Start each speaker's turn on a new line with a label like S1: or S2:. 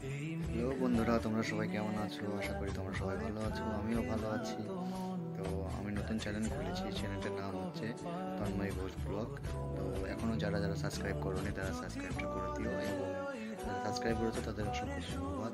S1: Hello বন্ধুরা, তোমরা সবাই কেমন আছো? আশা করি তোমরা সবাই ভালো আছো, আমিও ভালো আছি। তো আমি নতুন চ্যানেল খুলেছি চ্যানেলটার নাম হচ্ছে তন্ময় ঘোষ ব্লগ। তো এখনও যারা যারা সাবস্ক্রাইব করোনি, তারা সাবস্ক্রাইবটা করে দিও এবং সাবস্ক্রাইব করেছ, তাদের অসংখ্য ধন্যবাদ।